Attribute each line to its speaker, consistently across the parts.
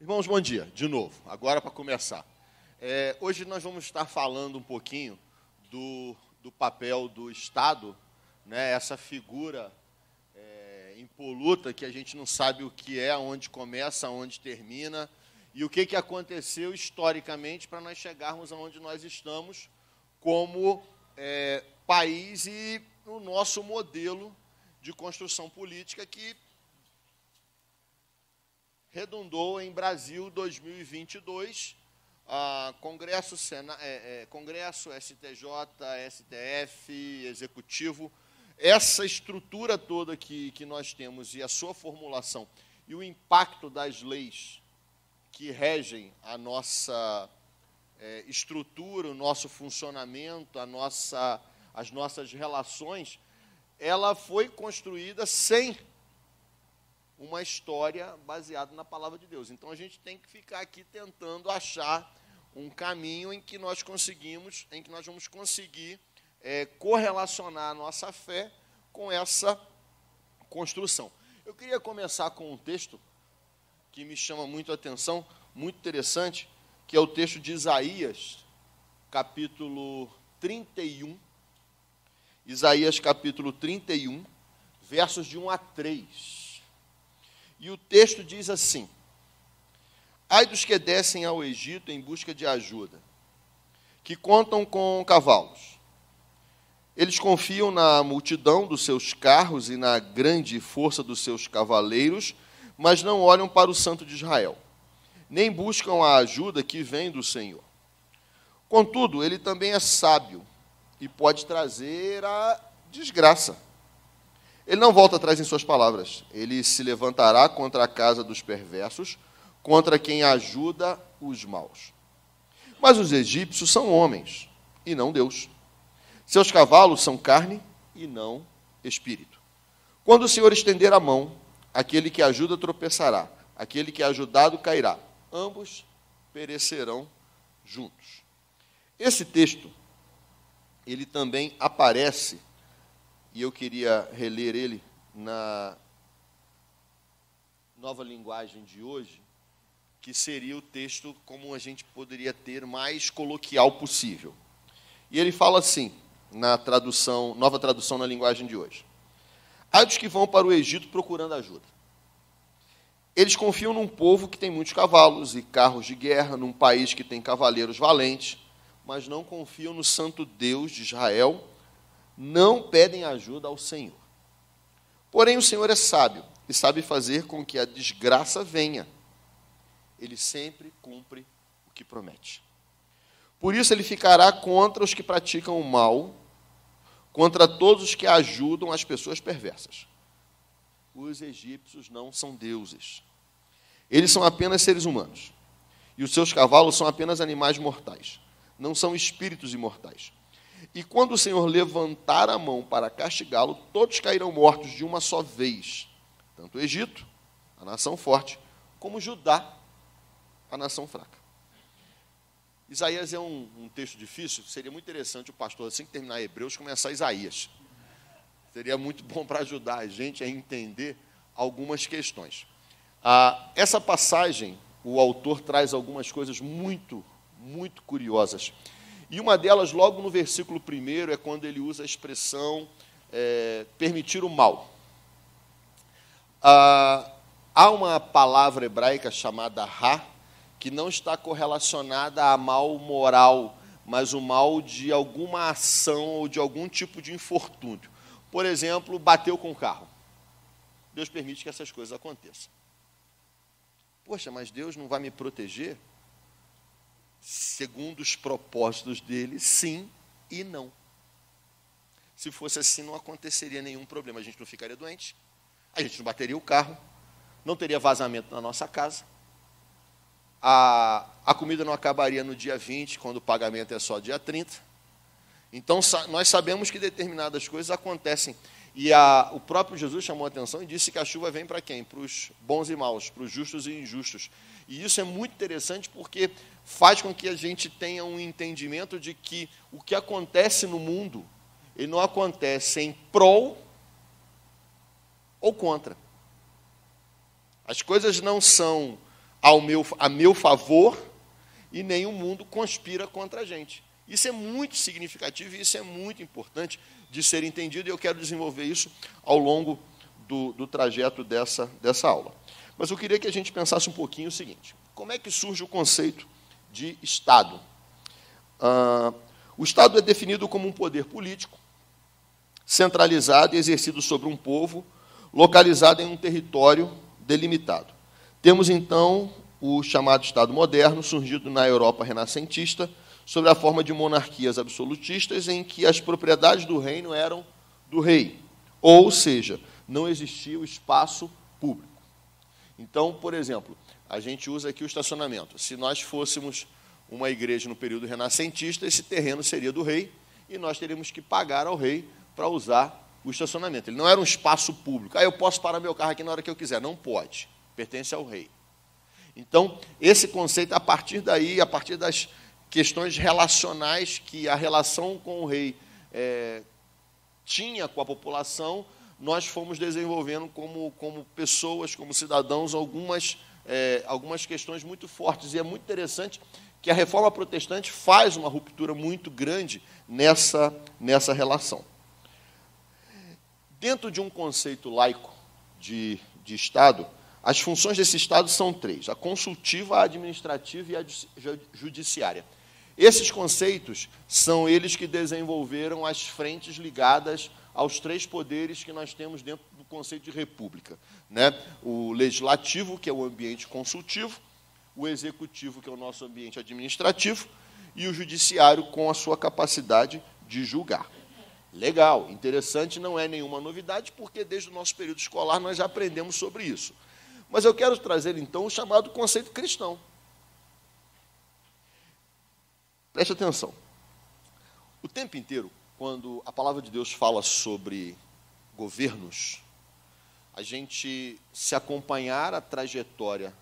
Speaker 1: Irmãos, bom dia, de novo, agora para começar. É, hoje nós vamos estar falando um pouquinho do, do papel do Estado, né, essa figura é, impoluta que a gente não sabe o que é, onde começa, onde termina, e o que, que aconteceu historicamente para nós chegarmos aonde nós estamos como é, país e o nosso modelo de construção política que redundou em Brasil 2022, ah, Congresso, Sena, é, é, Congresso, STJ, STF, Executivo, essa estrutura toda que, que nós temos e a sua formulação e o impacto das leis que regem a nossa é, estrutura, o nosso funcionamento, a nossa, as nossas relações, ela foi construída sem uma história baseada na palavra de Deus. Então a gente tem que ficar aqui tentando achar um caminho em que nós conseguimos, em que nós vamos conseguir é, correlacionar a nossa fé com essa construção. Eu queria começar com um texto que me chama muito a atenção, muito interessante, que é o texto de Isaías, capítulo 31. Isaías, capítulo 31, versos de 1 a 3. E o texto diz assim: Ai dos que descem ao Egito em busca de ajuda, que contam com cavalos. Eles confiam na multidão dos seus carros e na grande força dos seus cavaleiros, mas não olham para o Santo de Israel, nem buscam a ajuda que vem do Senhor. Contudo, ele também é sábio e pode trazer a desgraça. Ele não volta atrás em suas palavras. Ele se levantará contra a casa dos perversos, contra quem ajuda os maus. Mas os egípcios são homens e não Deus. Seus cavalos são carne e não espírito. Quando o Senhor estender a mão, aquele que ajuda tropeçará, aquele que é ajudado cairá. Ambos perecerão juntos. Esse texto, ele também aparece e eu queria reler ele na nova linguagem de hoje, que seria o texto como a gente poderia ter mais coloquial possível. E ele fala assim, na tradução, nova tradução na linguagem de hoje. Há dos que vão para o Egito procurando ajuda. Eles confiam num povo que tem muitos cavalos e carros de guerra, num país que tem cavaleiros valentes, mas não confiam no santo Deus de Israel, não pedem ajuda ao Senhor. Porém, o Senhor é sábio e sabe fazer com que a desgraça venha. Ele sempre cumpre o que promete. Por isso, ele ficará contra os que praticam o mal, contra todos os que ajudam as pessoas perversas. Os egípcios não são deuses. Eles são apenas seres humanos. E os seus cavalos são apenas animais mortais. Não são espíritos imortais. E quando o Senhor levantar a mão para castigá-lo, todos cairão mortos de uma só vez. Tanto o Egito, a nação forte, como Judá, a nação fraca. Isaías é um, um, texto difícil, seria muito interessante o pastor, assim que terminar Hebreus, começar Isaías. Seria muito bom para ajudar a gente a entender algumas questões. Ah, essa passagem, o autor traz algumas coisas muito, muito curiosas. E uma delas, logo no versículo 1, é quando ele usa a expressão é, permitir o mal. Ah, há uma palavra hebraica chamada ra, que não está correlacionada a mal moral, mas o mal de alguma ação ou de algum tipo de infortúnio. Por exemplo, bateu com o carro. Deus permite que essas coisas aconteçam. Poxa, mas Deus não vai me proteger? Segundo os propósitos dele, sim e não. Se fosse assim, não aconteceria nenhum problema. A gente não ficaria doente, a gente não bateria o carro, não teria vazamento na nossa casa, a, a comida não acabaria no dia 20, quando o pagamento é só dia 30. Então, nós sabemos que determinadas coisas acontecem. E a, o próprio Jesus chamou a atenção e disse que a chuva vem para quem? Para os bons e maus, para os justos e injustos. E isso é muito interessante porque faz com que a gente tenha um entendimento de que o que acontece no mundo, ele não acontece em prol ou contra. As coisas não são ao meu, a meu favor e nem o mundo conspira contra a gente. Isso é muito significativo e isso é muito importante de ser entendido e eu quero desenvolver isso ao longo do, do trajeto dessa, dessa aula. Mas eu queria que a gente pensasse um pouquinho o seguinte: como é que surge o conceito de Estado? Ah, o Estado é definido como um poder político centralizado e exercido sobre um povo, localizado em um território delimitado. Temos então o chamado Estado moderno, surgido na Europa renascentista, sob a forma de monarquias absolutistas, em que as propriedades do reino eram do rei, ou seja, não existia o espaço público. Então, por exemplo, a gente usa aqui o estacionamento. Se nós fôssemos uma igreja no período renascentista, esse terreno seria do rei e nós teríamos que pagar ao rei para usar o estacionamento. Ele não era um espaço público. Ah, eu posso parar meu carro aqui na hora que eu quiser. Não pode. Pertence ao rei. Então, esse conceito, a partir daí, a partir das questões relacionais que a relação com o rei é, tinha com a população, nós fomos desenvolvendo como, como pessoas, como cidadãos, algumas, é, algumas questões muito fortes. E é muito interessante que a reforma protestante faz uma ruptura muito grande nessa, nessa relação. Dentro de um conceito laico de, de Estado, as funções desse Estado são três: a consultiva, a administrativa e a judiciária. Esses conceitos são eles que desenvolveram as frentes ligadas aos três poderes que nós temos dentro do conceito de república. Né? O legislativo, que é o ambiente consultivo, o executivo, que é o nosso ambiente administrativo, e o judiciário com a sua capacidade de julgar. Legal, interessante, não é nenhuma novidade, porque desde o nosso período escolar nós já aprendemos sobre isso. Mas eu quero trazer então o chamado conceito cristão. Preste atenção. O tempo inteiro, quando a palavra de Deus fala sobre governos, a gente se acompanhar a trajetória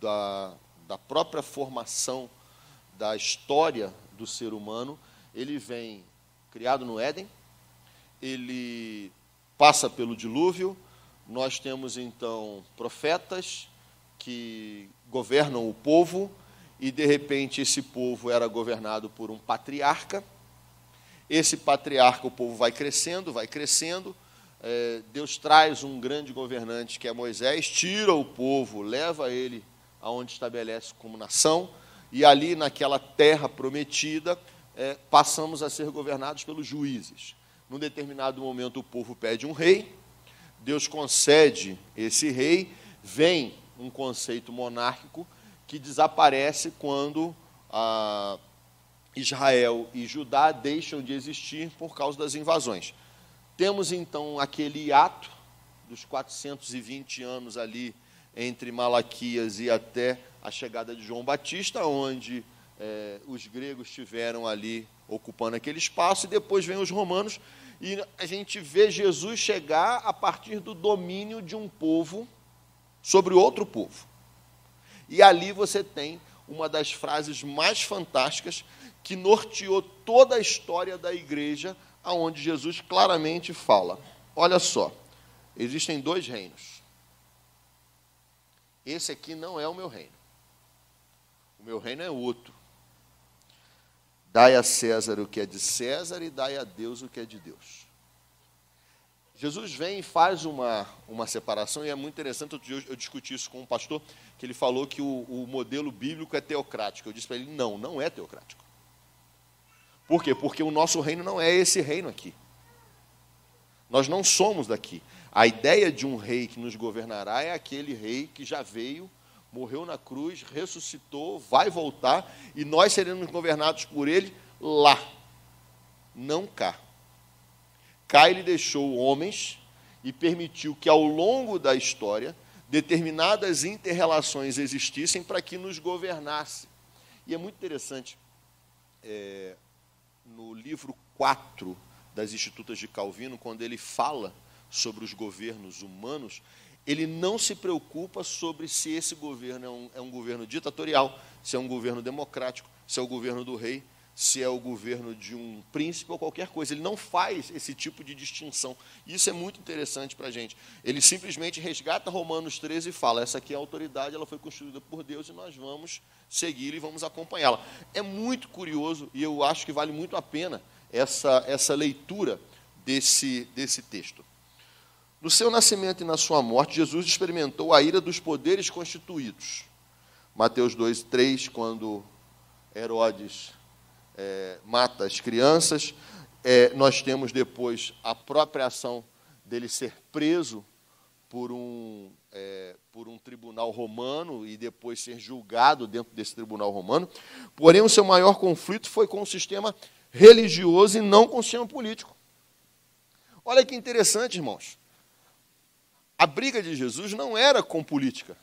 Speaker 1: da, da própria formação da história do ser humano, ele vem criado no Éden, ele passa pelo dilúvio, nós temos então profetas que governam o povo, e de repente esse povo era governado por um patriarca, esse patriarca, o povo vai crescendo, vai crescendo. É, Deus traz um grande governante que é Moisés, tira o povo, leva ele aonde estabelece como nação, e ali naquela terra prometida, é, passamos a ser governados pelos juízes. Num determinado momento, o povo pede um rei, Deus concede esse rei, vem um conceito monárquico que desaparece quando ah, Israel e Judá deixam de existir por causa das invasões. Temos então aquele ato dos 420 anos ali entre Malaquias e até a chegada de João Batista, onde eh, os gregos estiveram ali ocupando aquele espaço, e depois vem os romanos, e a gente vê Jesus chegar a partir do domínio de um povo sobre outro povo. E ali você tem uma das frases mais fantásticas que norteou toda a história da igreja, aonde Jesus claramente fala: olha só, existem dois reinos. Esse aqui não é o meu reino. O meu reino é outro. Dai a César o que é de César e dai a Deus o que é de Deus. Jesus vem e faz uma, uma separação, e é muito interessante. Outro dia eu, discuti isso com um pastor, que ele falou que o, o modelo bíblico é teocrático. Eu disse para ele: não, não é teocrático. Por quê? Porque o nosso reino não é esse reino aqui. Nós não somos daqui. A ideia de um rei que nos governará é aquele rei que já veio, morreu na cruz, ressuscitou, vai voltar e nós seremos governados por ele lá, não cá. Ele deixou homens e permitiu que ao longo da história determinadas interrelações existissem para que nos governasse. E é muito interessante. É, no livro 4 das Institutas de Calvino, quando ele fala sobre os governos humanos, ele não se preocupa sobre se esse governo é um, é um governo ditatorial, se é um governo democrático, se é o governo do rei. Se é o governo de um príncipe ou qualquer coisa. Ele não faz esse tipo de distinção. Isso é muito interessante para a gente. Ele simplesmente resgata Romanos 13 e fala: essa aqui é a autoridade, ela foi construída por Deus e nós vamos segui-la e vamos acompanhá-la. É muito curioso e eu acho que vale muito a pena essa, essa leitura desse, desse texto. No seu nascimento e na sua morte, Jesus experimentou a ira dos poderes constituídos. Mateus 2, 3, quando Herodes é, mata as crianças. É, nós temos depois a própria ação dele ser preso por um, é, por um tribunal romano e depois ser julgado dentro desse tribunal romano. Porém, o seu maior conflito foi com o sistema religioso e não com o sistema político. Olha que interessante, irmãos. A briga de Jesus não era com política.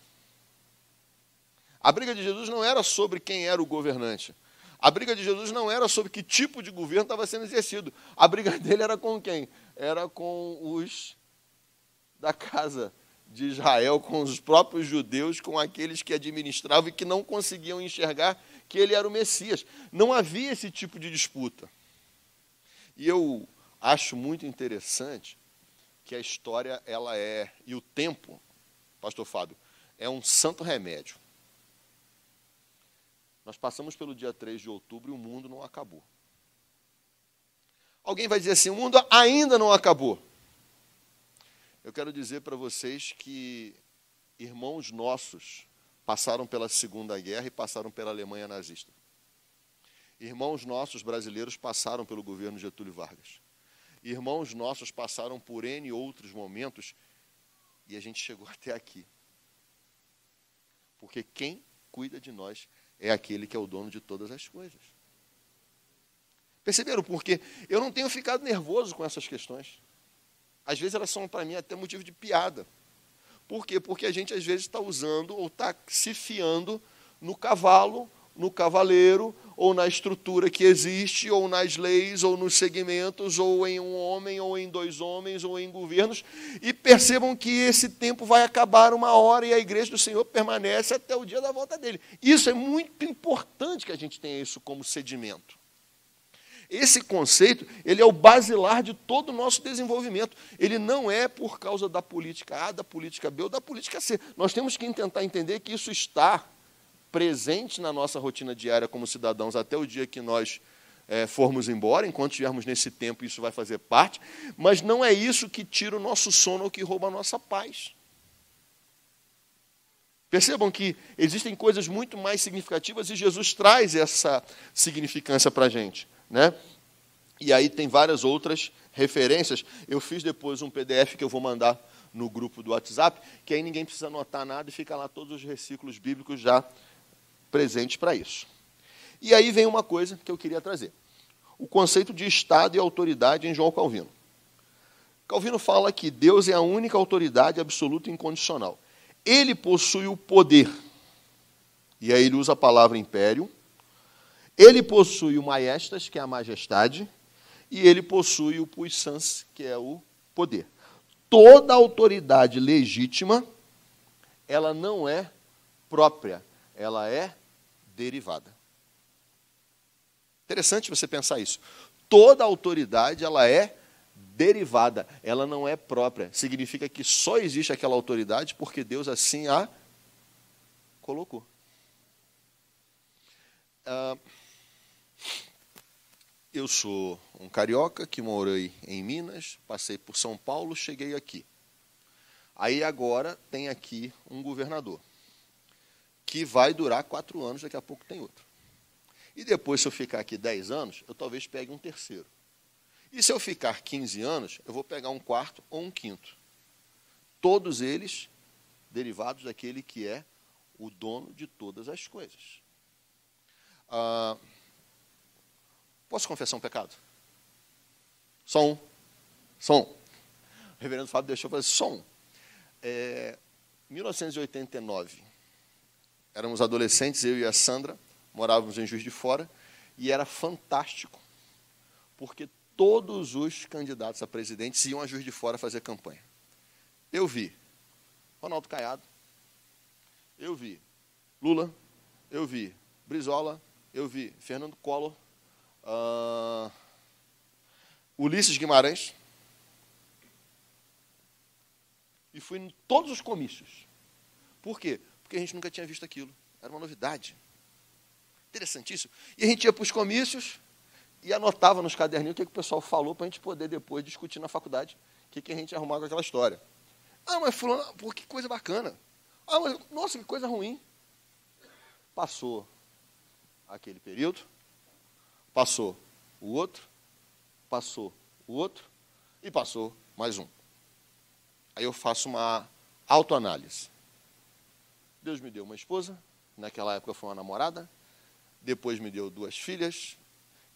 Speaker 1: A briga de Jesus não era sobre quem era o governante. A briga de Jesus não era sobre que tipo de governo estava sendo exercido. A briga dele era com quem? Era com os da casa de Israel, com os próprios judeus, com aqueles que administravam e que não conseguiam enxergar que ele era o Messias. Não havia esse tipo de disputa. E eu acho muito interessante que a história ela é e o tempo, pastor Fábio, é um santo remédio. Nós passamos pelo dia 3 de outubro e o mundo não acabou. Alguém vai dizer assim: o mundo ainda não acabou. Eu quero dizer para vocês que irmãos nossos passaram pela Segunda Guerra e passaram pela Alemanha nazista. Irmãos nossos brasileiros passaram pelo governo Getúlio Vargas. Irmãos nossos passaram por N outros momentos e a gente chegou até aqui. Porque quem cuida de nós é aquele que é o dono de todas as coisas. Perceberam por quê? Eu não tenho ficado nervoso com essas questões. Às vezes elas são para mim até motivo de piada. Por quê? Porque a gente às vezes está usando ou está se fiando no cavalo no cavaleiro, ou na estrutura que existe, ou nas leis, ou nos segmentos, ou em um homem, ou em dois homens, ou em governos, e percebam que esse tempo vai acabar uma hora e a igreja do Senhor permanece até o dia da volta dele. Isso é muito importante que a gente tenha isso como sedimento. Esse conceito, ele é o basilar de todo o nosso desenvolvimento. Ele não é por causa da política A, da política B ou da política C. Nós temos que tentar entender que isso está presente na nossa rotina diária como cidadãos até o dia que nós é, formos embora, enquanto estivermos nesse tempo, isso vai fazer parte, mas não é isso que tira o nosso sono ou que rouba a nossa paz. Percebam que existem coisas muito mais significativas e Jesus traz essa significância para a gente. Né? E aí tem várias outras referências. Eu fiz depois um PDF que eu vou mandar no grupo do WhatsApp, que aí ninguém precisa anotar nada e fica lá todos os versículos bíblicos já presente para isso. E aí vem uma coisa que eu queria trazer: o conceito de Estado e autoridade em João Calvino. Calvino fala que Deus é a única autoridade absoluta e incondicional. Ele possui o poder. E aí ele usa a palavra império. Ele possui o maestas, que é a majestade, e ele possui o puissance, que é o poder. Toda autoridade legítima, ela não é própria, ela é derivada. Interessante você pensar isso. Toda autoridade ela é derivada, ela não é própria. Significa que só existe aquela autoridade porque Deus assim a colocou. Ah, eu sou um carioca que morei em Minas, passei por São Paulo, cheguei aqui. Aí agora tem aqui um governador que vai durar quatro anos, daqui a pouco tem outro. E depois, se eu ficar aqui dez anos, eu talvez pegue um terceiro. E se eu ficar 15 anos, eu vou pegar um quarto ou um quinto. Todos eles derivados daquele que é o dono de todas as coisas. Ah, posso confessar um pecado? Só um. Só um. O reverendo Fábio deixou fazer só um. É, 1989, Éramos adolescentes, eu e a Sandra, morávamos em Juiz de Fora, e era fantástico, porque todos os candidatos a presidente iam a Juiz de Fora fazer campanha. Eu vi Ronaldo Caiado, eu vi Lula, eu vi Brizola, eu vi Fernando Collor, Uh, Ulisses Guimarães. E fui em todos os comícios. Por quê? Porque a gente nunca tinha visto aquilo. Era uma novidade. Interessantíssimo. E a gente ia para os comícios e anotava nos caderninhos o que, que o pessoal falou para a gente poder depois discutir na faculdade o que, que a gente arrumava com aquela história. Ah, mas fulano, pô, que coisa bacana. Ah, mas, nossa, que coisa ruim. Passou aquele período, passou o outro, passou o outro e passou mais um. Aí eu faço uma autoanálise. Deus me deu uma esposa, naquela época foi uma namorada, depois me deu duas filhas,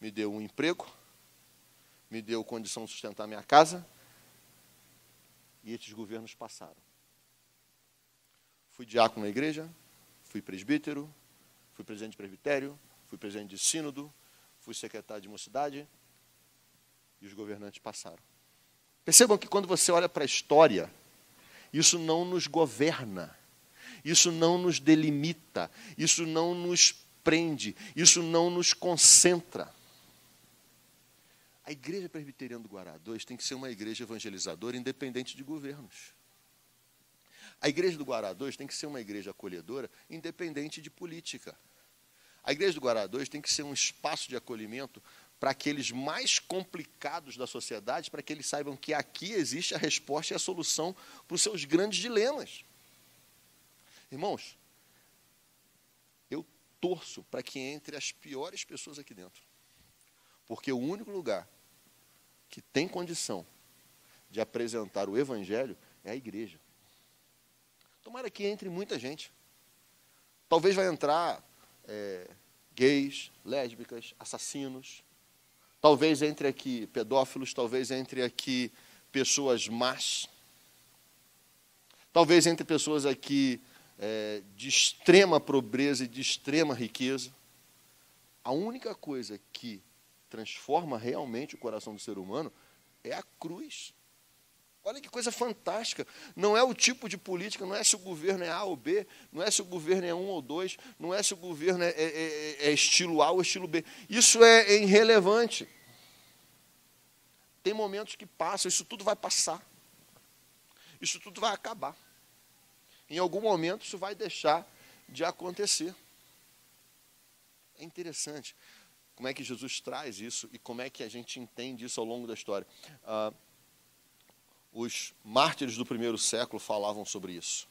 Speaker 1: me deu um emprego, me deu condição de sustentar minha casa, e esses governos passaram. Fui diácono na igreja, fui presbítero, fui presidente de presbitério, fui presidente de sínodo, fui secretário de mocidade, e os governantes passaram. Percebam que quando você olha para a história, isso não nos governa, isso não nos delimita, isso não nos prende, isso não nos concentra. A igreja presbiteriana do Guará 2 tem que ser uma igreja evangelizadora independente de governos. A igreja do Guará 2 tem que ser uma igreja acolhedora independente de política. A igreja do Guará 2 tem que ser um espaço de acolhimento para aqueles mais complicados da sociedade, para que eles saibam que aqui existe a resposta e a solução para os seus grandes dilemas. Irmãos, eu torço para que entre as piores pessoas aqui dentro. Porque o único lugar que tem condição de apresentar o Evangelho é a igreja. Tomara que entre muita gente. Talvez vai entrar é, gays, lésbicas, assassinos. Talvez entre aqui pedófilos, talvez entre aqui pessoas más. Talvez entre pessoas aqui é, de extrema pobreza e de extrema riqueza. A única coisa que transforma realmente o coração do ser humano é a cruz. Olha que coisa fantástica. Não é o tipo de política, não é se o governo é A ou B, não é se o governo é um ou dois, não é se o governo é, é, é, é estilo A ou estilo B. Isso é, é irrelevante. Tem momentos que passam, isso tudo vai passar. Isso tudo vai acabar. Em algum momento isso vai deixar de acontecer. É interessante como é que Jesus traz isso e como é que a gente entende isso ao longo da história. Ah, os mártires do primeiro século falavam sobre isso.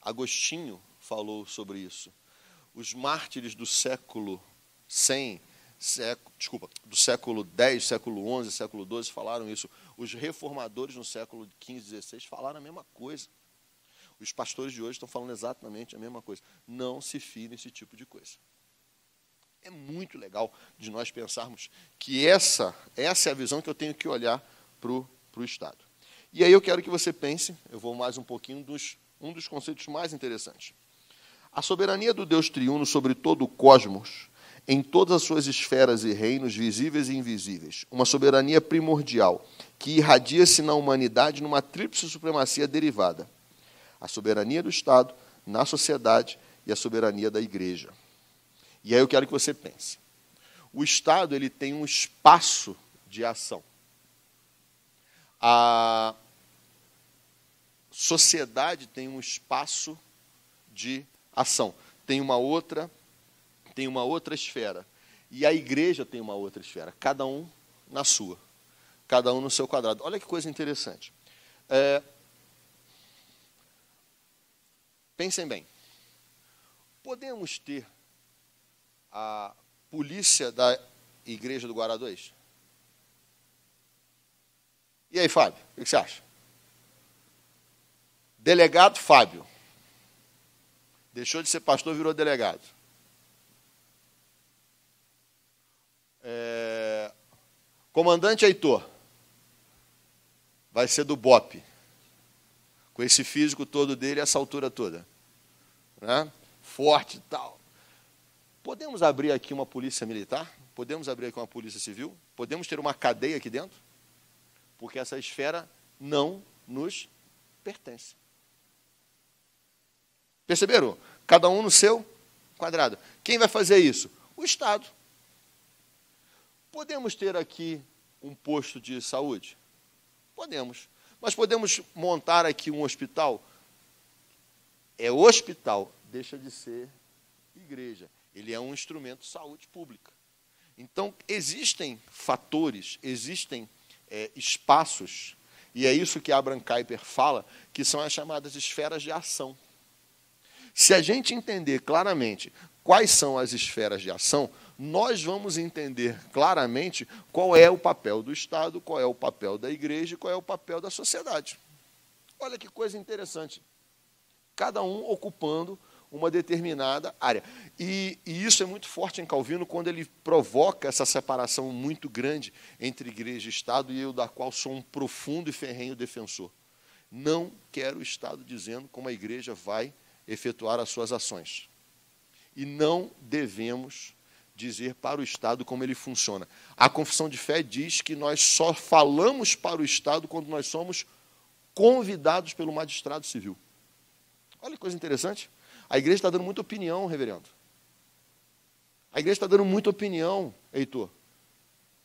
Speaker 1: Agostinho falou sobre isso. Os mártires do século 100, século, desculpa, do século 10, século 11, século 12 falaram isso. Os reformadores no século 15, 16 falaram a mesma coisa. Os pastores de hoje estão falando exatamente a mesma coisa. Não se fie nesse tipo de coisa. É muito legal de nós pensarmos que essa, essa é a visão que eu tenho que olhar para o Estado. E aí eu quero que você pense, eu vou mais um pouquinho, dos, um dos conceitos mais interessantes. A soberania do Deus triuno sobre todo o cosmos, em todas as suas esferas e reinos, visíveis e invisíveis. Uma soberania primordial, que irradia-se na humanidade numa tríplice supremacia derivada. A soberania do Estado, na sociedade e a soberania da Igreja. E aí eu quero que você pense. O Estado ele tem um espaço de ação. A sociedade tem um espaço de ação. Tem uma outra, tem uma outra esfera. E a igreja tem uma outra esfera, cada um na sua, cada um no seu quadrado. Olha que coisa interessante. É, pensem bem. Podemos ter a polícia da igreja do Guará 2? E aí, Fábio, o que você acha? Delegado Fábio. Deixou de ser pastor, virou delegado. É... Comandante Heitor. Vai ser do BOP. Com esse físico todo dele, essa altura toda. Né? Forte e tal. Podemos abrir aqui uma polícia militar? Podemos abrir aqui uma polícia civil? Podemos ter uma cadeia aqui dentro? porque essa esfera não nos pertence. Perceberam? Cada um no seu quadrado. Quem vai fazer isso? O Estado. Podemos ter aqui um posto de saúde? Podemos. Mas podemos montar aqui um hospital? É hospital, deixa de ser igreja. Ele é um instrumento de saúde pública. Então, existem fatores, existem é, espaços, e é isso que Abraham Kuyper fala, que são as chamadas esferas de ação. Se a gente entender claramente quais são as esferas de ação, nós vamos entender claramente qual é o papel do Estado, qual é o papel da igreja e qual é o papel da sociedade. Olha que coisa interessante. Cada um ocupando uma determinada área. E, e, isso é muito forte em Calvino quando ele provoca essa separação muito grande entre igreja e Estado, e eu, da qual sou um profundo e ferrenho defensor. Não quero o Estado dizendo como a igreja vai efetuar as suas ações. E não devemos dizer para o Estado como ele funciona. A confissão de fé diz que nós só falamos para o Estado quando nós somos convidados pelo magistrado civil. Olha que coisa interessante. A igreja está dando muita opinião, reverendo. A igreja está dando muita opinião, Heitor.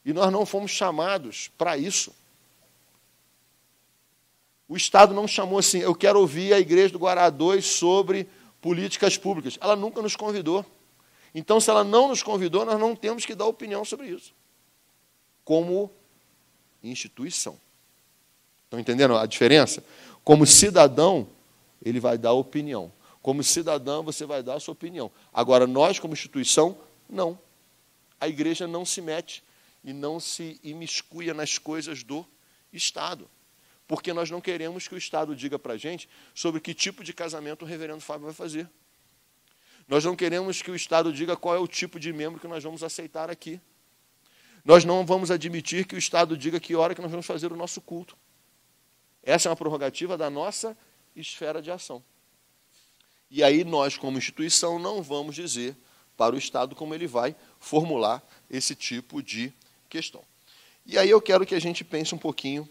Speaker 1: E nós não fomos chamados para isso. O Estado não chamou assim, eu quero ouvir a igreja do Guará 2 sobre políticas públicas. Ela nunca nos convidou. Então, se ela não nos convidou, nós não temos que dar opinião sobre isso. Como instituição. Estão entendendo a diferença? Como cidadão, ele vai dar opinião. Como cidadão, você vai dar a sua opinião. Agora, nós, como instituição, não. A igreja não se mete e não se imiscuia nas coisas do Estado. Porque nós não queremos que o Estado diga para a gente sobre que tipo de casamento o reverendo Fábio vai fazer. Nós não queremos que o Estado diga qual é o tipo de membro que nós vamos aceitar aqui. Nós não vamos admitir que o Estado diga que hora que nós vamos fazer o nosso culto. Essa é uma prerrogativa da nossa esfera de ação. E aí nós, como instituição, não vamos dizer para o Estado como ele vai formular esse tipo de questão. E aí eu quero que a gente pense um pouquinho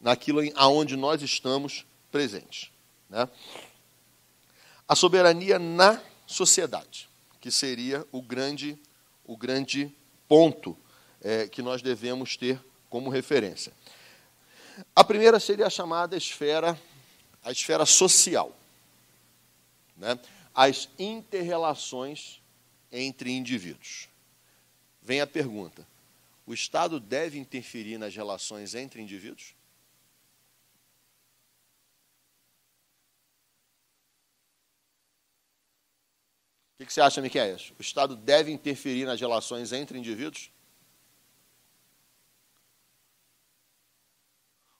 Speaker 1: naquilo aonde nós estamos presentes. Né? A soberania na sociedade, que seria o grande, o grande ponto é, que nós devemos ter como referência. A primeira seria a chamada esfera, a esfera social né, as interrelações entre indivíduos. Vem a pergunta: o Estado deve interferir nas relações entre indivíduos? O que você acha, Miquel? O Estado deve interferir nas relações entre indivíduos?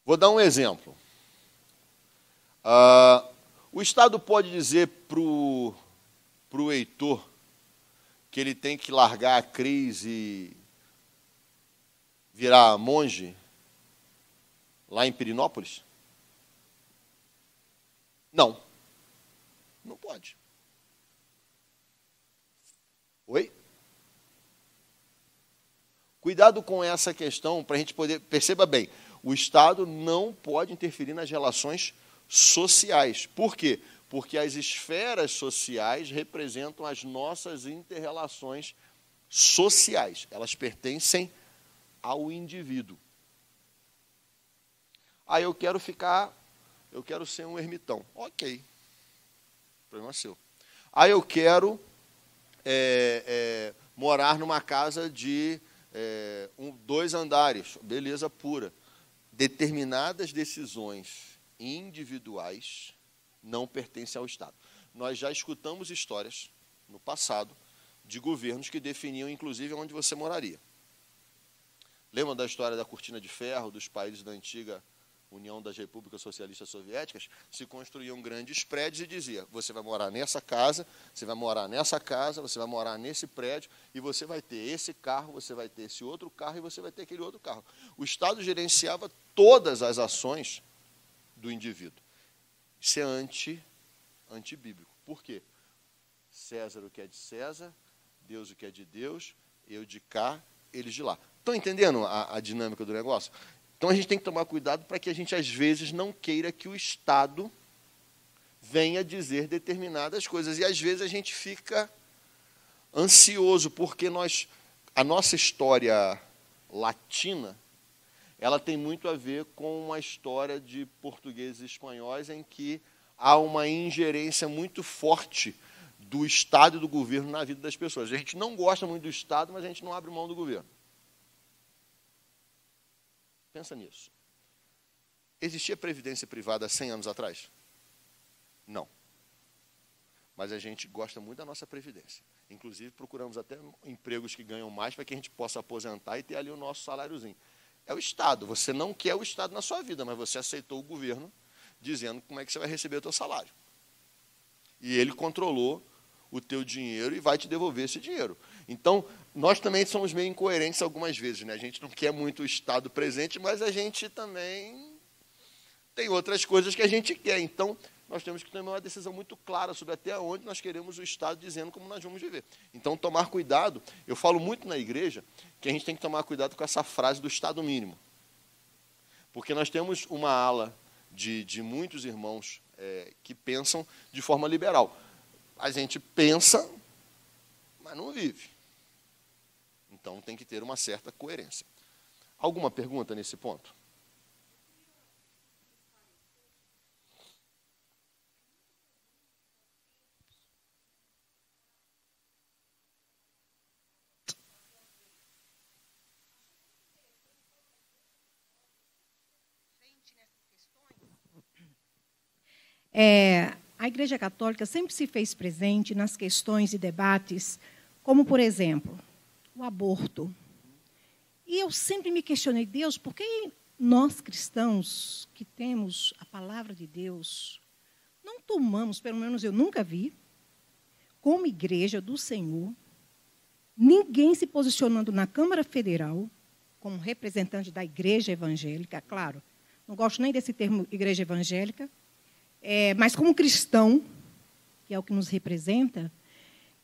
Speaker 1: Vou dar um exemplo. Uh, o Estado pode dizer para o Heitor que ele tem que largar a crise e virar monge lá em Pirinópolis? Não. Não pode. Oi? Cuidado com essa questão para a gente poder. Perceba bem, o Estado não pode interferir nas relações sociais. Por quê? Porque as esferas sociais representam as nossas interrelações sociais. Elas pertencem ao indivíduo. Ah, eu quero ficar, eu quero ser um ermitão. Ok. Problema seu. Ah, eu quero é, é, morar numa casa de é, um, dois andares. Beleza pura. Determinadas decisões individuais não pertencem ao Estado. Nós já escutamos histórias no passado de governos que definiam, inclusive, onde você moraria. Lembram da história da cortina de ferro dos países da antiga União das Repúblicas Socialistas Soviéticas? Se construíam grandes prédios e dizia: você vai morar nessa casa, você vai morar nessa casa, você vai morar nesse prédio e você vai ter esse carro, você vai ter esse outro carro e você vai ter aquele outro carro. O Estado gerenciava todas as ações do indivíduo. Isso é anti, antibíblico. Por quê? César o que é de César, Deus o que é de Deus, eu de cá, eles de lá. Estão entendendo a, a dinâmica do negócio? Então a gente tem que tomar cuidado para que a gente, às vezes, não queira que o Estado venha dizer determinadas coisas. E às vezes a gente fica ansioso, porque nós a nossa história latina, ela tem muito a ver com uma história de portugueses e espanhóis em que há uma ingerência muito forte do Estado e do governo na vida das pessoas. A gente não gosta muito do Estado, mas a gente não abre mão do governo. Pensa nisso. Existia previdência privada há 100 anos atrás? Não. Mas a gente gosta muito da nossa previdência. Inclusive, procuramos até empregos que ganham mais para que a gente possa aposentar e ter ali o nosso saláriozinho. É o Estado. Você não quer o Estado na sua vida, mas você aceitou o governo dizendo como é que você vai receber o seu salário. E ele controlou o teu dinheiro e vai te devolver esse dinheiro. Então, nós também somos meio incoerentes algumas vezes. Né? A gente não quer muito o Estado presente, mas a gente também tem outras coisas que a gente quer. Então, nós temos que tomar uma decisão muito clara sobre até onde nós queremos o Estado dizendo como nós vamos viver. Então, tomar cuidado. Eu falo muito na igreja que a gente tem que tomar cuidado com essa frase do Estado mínimo. Porque nós temos uma ala de, de muitos irmãos é, que pensam de forma liberal. A gente pensa, mas não vive. Então tem que ter uma certa coerência. Alguma pergunta nesse ponto?
Speaker 2: É, a Igreja Católica sempre se fez presente nas questões e debates, como, por exemplo, o aborto. E eu sempre me questionei, Deus, por que nós cristãos que temos a palavra de Deus não tomamos, pelo menos eu nunca vi, como igreja do Senhor, ninguém se posicionando na Câmara Federal como representante da igreja evangélica, claro, não gosto nem desse termo igreja evangélica, é, mas como cristão, que é o que nos representa,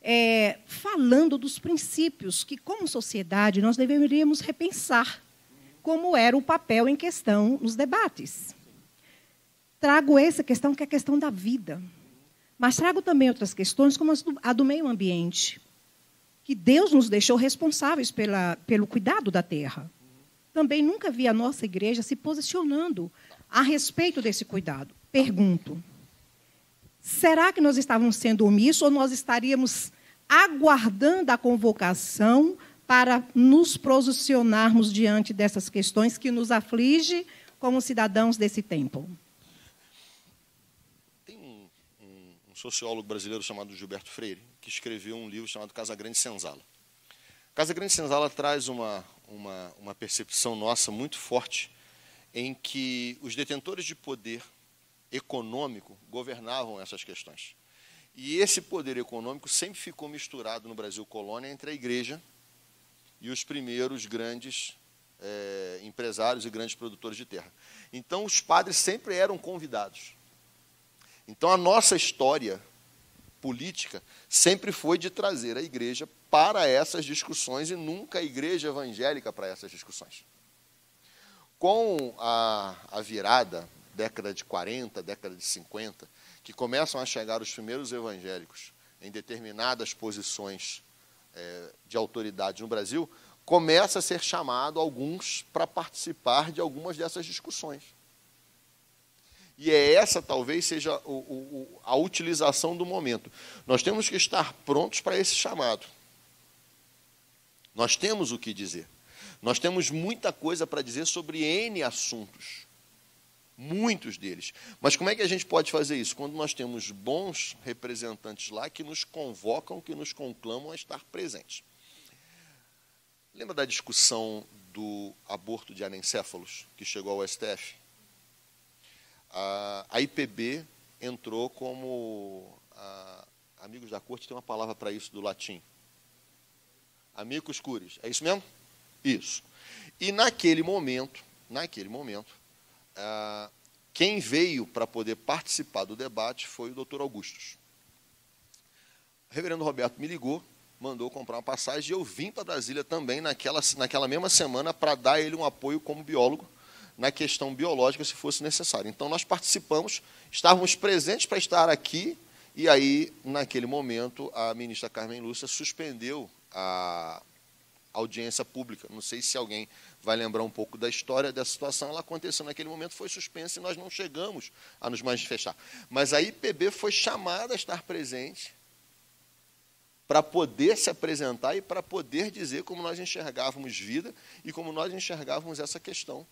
Speaker 2: é, falando dos princípios que, como sociedade, nós deveríamos repensar como era o papel em questão nos debates. Trago essa questão, que é a questão da vida. Mas trago também outras questões, como a do meio ambiente, que Deus nos deixou responsáveis pela, pelo cuidado da terra. Também nunca vi a nossa igreja se posicionando a respeito desse cuidado. Pergunto: será que nós estávamos sendo omissos ou nós estaríamos aguardando a convocação para nos posicionarmos diante dessas questões que nos aflige como cidadãos desse tempo?
Speaker 1: Tem um, um, um sociólogo brasileiro chamado Gilberto Freire que escreveu um livro chamado Casa Grande Senzala. Casa Grande Senzala traz uma, uma, uma percepção nossa muito forte em que os detentores de poder econômico governavam essas questões. E esse poder econômico sempre ficou misturado no Brasil colônia entre a igreja e os primeiros grandes é, empresários e grandes produtores de terra. Então, os padres sempre eram convidados. Então, a nossa história política sempre foi de trazer a igreja para essas discussões e nunca a igreja evangélica para essas discussões. Com a, a virada década de 40, década de 50, que começam a chegar os primeiros evangélicos em determinadas posições é, de autoridade no Brasil, começa a ser chamado alguns para participar de algumas dessas discussões. E é essa talvez seja o, o, a utilização do momento. Nós temos que estar prontos para esse chamado. Nós temos o que dizer. Nós temos muita coisa para dizer sobre N assuntos muitos deles. Mas como é que a gente pode fazer isso? Quando nós temos bons representantes lá que nos convocam, que nos conclamam a estar presentes. Lembra da discussão do aborto de anencéfalos que chegou ao STF? A, IPB entrou como. A, amigos da corte tem uma palavra para isso do latim. Amicus curis. É isso mesmo? Isso. E naquele momento, naquele momento, ah, quem veio para poder participar do debate foi o doutor Augustus. O reverendo Roberto me ligou, mandou comprar uma passagem e eu vim para Brasília também naquela, naquela mesma semana para dar ele um apoio como biólogo na questão biológica, se fosse necessário. Então, nós participamos, estávamos presentes para estar aqui, e aí, naquele momento, a ministra Carmen Lúcia suspendeu a, audiência pública. Não sei se alguém vai lembrar um pouco da história dessa situação. Ela aconteceu naquele momento, foi suspensa e nós não chegamos a nos manifestar. Mas a IPB foi chamada a estar presente para poder se apresentar e para poder dizer como nós enxergávamos vida e como nós enxergávamos essa questão